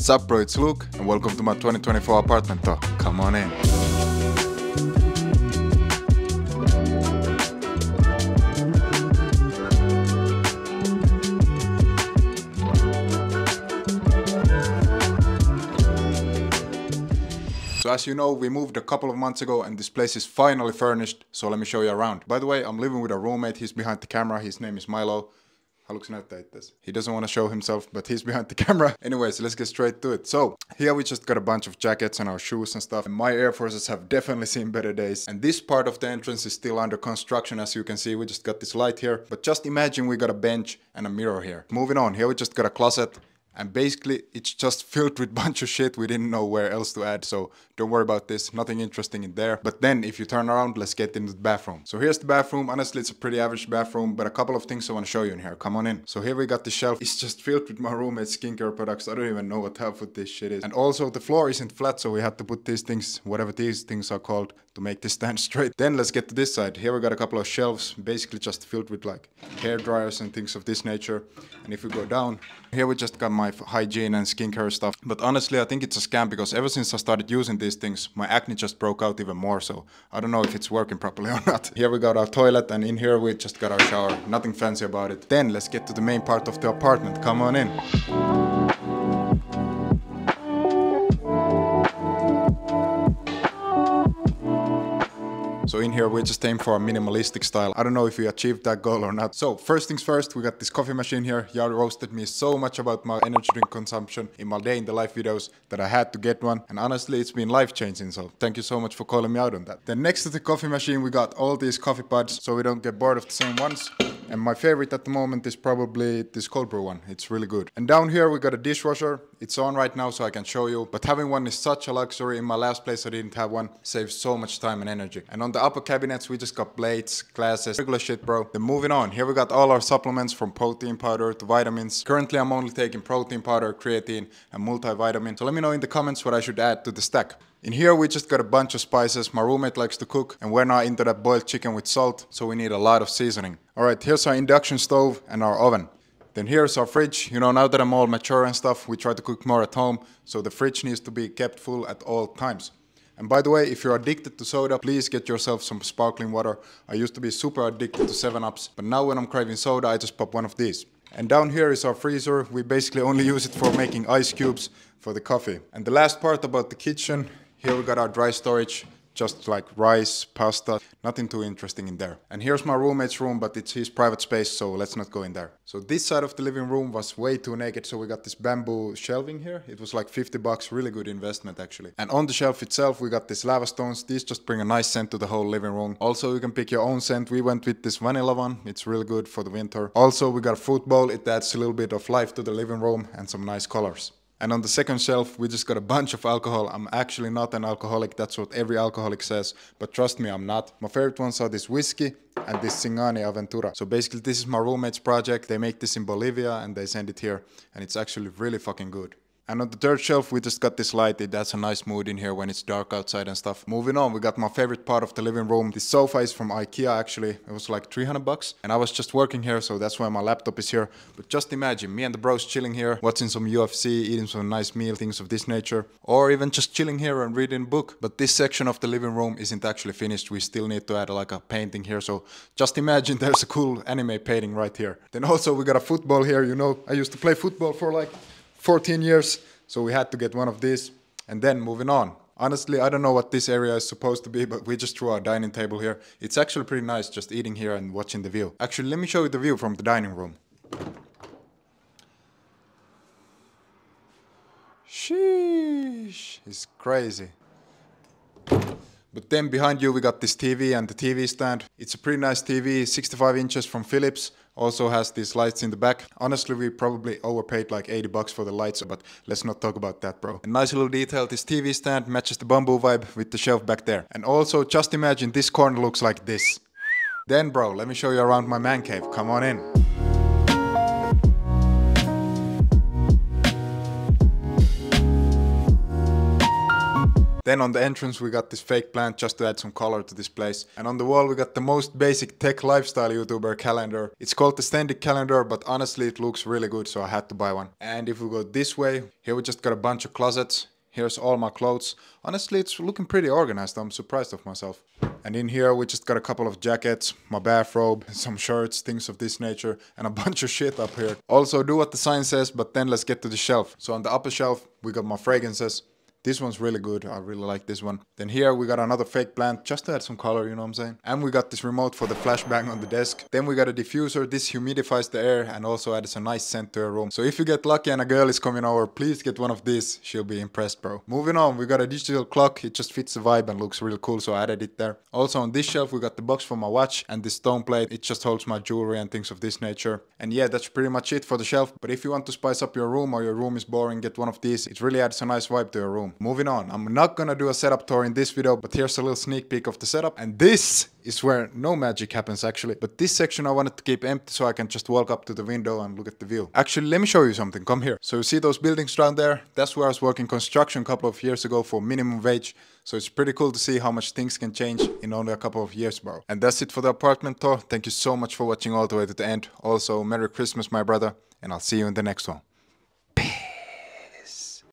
Sup bro, it's Luke and welcome to my 2024 apartment tour. Come on in. So as you know, we moved a couple of months ago and this place is finally furnished, so let me show you around. By the way, I'm living with a roommate, he's behind the camera, his name is Milo. Haluatko näyttää itse? He doesn't want to show himself, but he's behind the camera. Anyways, let's get straight to it. So, here we just got a bunch of jackets and our shoes and stuff. And my Air Forces have definitely seen better days. And this part of the entrance is still under construction, as you can see. We just got this light here. But just imagine we got a bench and a mirror here. Moving on, here we just got a closet and basically it's just filled with bunch of shit we didn't know where else to add. So don't worry about this. Nothing interesting in there. But then if you turn around let's get into the bathroom. So here's the bathroom. Honestly it's a pretty average bathroom but a couple of things i want to show you in here. Come on in. So here we got the shelf. It's just filled with my roommate's skincare products. I don't even know what half of this shit is. And also the floor isn't flat so we had to put these things whatever these things are called to make this stand straight. Then let's get to this side. Here we got a couple of shelves basically just filled with like hair dryers and things of this nature. And if we go down here we just got my hygiene and skincare stuff. But honestly, I think it's a scam because ever since I started using these things, my acne just broke out even more. So I don't know if it's working properly or not. Here we got our toilet and in here we just got our shower. Nothing fancy about it. Then let's get to the main part of the apartment. Come on in. So in here we just aim for a minimalistic style. I don't know if we achieved that goal or not. So first things first, we got this coffee machine here. Y'all roasted me so much about my energy drink consumption in my day in the life videos that I had to get one. And honestly, it's been life changing. So thank you so much for calling me out on that. Then next to the coffee machine, we got all these coffee pods so we don't get bored of the same ones. And my favorite at the moment is probably this cold brew one. It's really good. And down here we got a dishwasher. It's on right now so I can show you. But having one is such a luxury. In my last place I didn't have one. Saves so much time and energy. And on the upper cabinets we just got plates, glasses, regular shit bro. Then moving on. Here we got all our supplements from protein powder to vitamins. Currently I'm only taking protein powder, creatine and multivitamin. So let me know in the comments what I should add to the stack. In here we just got a bunch of spices, my roommate likes to cook and we're not into that boiled chicken with salt, so we need a lot of seasoning. Alright, here's our induction stove and our oven. Then here's our fridge. You know, now that I'm all mature and stuff, we try to cook more at home, so the fridge needs to be kept full at all times. And by the way, if you're addicted to soda, please get yourself some sparkling water. I used to be super addicted to 7-Ups, but now when I'm craving soda, I just pop one of these. And down here is our freezer. We basically only use it for making ice cubes for the coffee. And the last part about the kitchen here we got our dry storage, just like rice, pasta, nothing too interesting in there. And here's my roommate's room, but it's his private space, so let's not go in there. So this side of the living room was way too naked, so we got this bamboo shelving here. It was like 50 bucks, really good investment actually. And on the shelf itself, we got these lava stones. These just bring a nice scent to the whole living room. Also, you can pick your own scent. We went with this vanilla one. It's really good for the winter. Also, we got a. It adds a little bit of life to the living room and some nice colors. And on the second shelf, we just got a bunch of alcohol. I'm actually not an alcoholic. That's what every alcoholic says. But trust me, I'm not. My favorite ones are this whiskey and this Singani Aventura. So basically, this is my roommate's project. They make this in Bolivia and they send it here. And it's actually really fucking good. And on the third shelf, we just got this light. It adds a nice mood in here when it's dark outside and stuff. Moving on, we got my favorite part of the living room. This sofa is from Ikea actually. It was like 300 bucks. And I was just working here, so that's why my laptop is here. But just imagine, me and the bros chilling here, watching some UFC, eating some nice meal, things of this nature. Or even just chilling here and reading a book. But this section of the living room isn't actually finished. We still need to add like a painting here. So just imagine there's a cool anime painting right here. Then also we got a football here. You know, I used to play football for like 14 years. So we had to get one of these and then moving on. Honestly, I don't know what this area is supposed to be, but we just threw our dining table here. It's actually pretty nice just eating here and watching the view. Actually, let me show you the view from the dining room. Sheesh, it's crazy. But then behind you we got this TV and the TV stand. It's a pretty nice TV, 65 inches from Philips. Also has these lights in the back. Honestly, we probably overpaid like 80 bucks for the lights, but let's not talk about that, bro. A nice little detail, this TV stand matches the bamboo vibe with the shelf back there. And also, just imagine this corner looks like this. Then, bro, let me show you around my man cave. Come on in. Then on the entrance we got this fake plant just to add some color to this place. And on the wall we got the most basic tech lifestyle YouTuber calendar. It's called the Stendig calendar, but honestly it looks really good so I had to buy one. And if we go this way, here we just got a bunch of closets. Here's all my clothes. Honestly, it's looking pretty organized. I'm surprised of myself. And in here, we just got a couple of jackets, my bathrobe, some shirts, things of this nature, and a bunch of shit up here. Also, do what the sign says, but then let's get to the shelf. So on the upper shelf, we got my fragrances, this one's really good. I really like this one. Then here we got another fake plant just to add some color, you know what I'm saying? And we got this remote for the flashbang on the desk. Then we got a diffuser. This humidifies the air and also adds a nice scent to a room. So if you get lucky and a girl is coming over, please get one of these. She'll be impressed, bro. Moving on, we got a digital clock. It just fits the vibe and looks real cool, so I added it there. Also on this shelf, we got the box for my watch and this stone plate. It just holds my jewelry and things of this nature. And yeah, that's pretty much it for the shelf. But if you want to spice up your room or your room is boring, get one of these. It really adds a nice vibe to your room. Moving on, I'm not gonna do a setup tour in this video, but here's a little sneak peek of the setup. And this is where no magic happens actually. But this section I wanted to keep empty so I can just walk up to the window and look at the view. Actually, let me show you something. Come here. So you see those buildings down there? That's where I was working construction a couple of years ago for minimum wage. So it's pretty cool to see how much things can change in only a couple of years, bro. And that's it for the apartment tour. Thank you so much for watching all the way to the end. Also, Merry Christmas, my brother. And I'll see you in the next one.